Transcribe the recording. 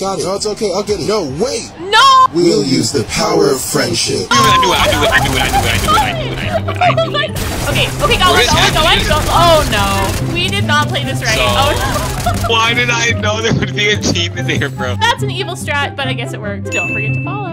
got it. No, it's okay. I'll get it. No, wait. No! We'll use the power of friendship. Oh, I knew it, I knew it, I knew it, I knew it, I knew it, I knew it, I knew it, Okay, okay, go What on, go go Oh no. We did not play this right. So- Oh no. Why did I know there would be a team in there, bro? That's an evil strat, but I guess it worked. Don't forget to follow.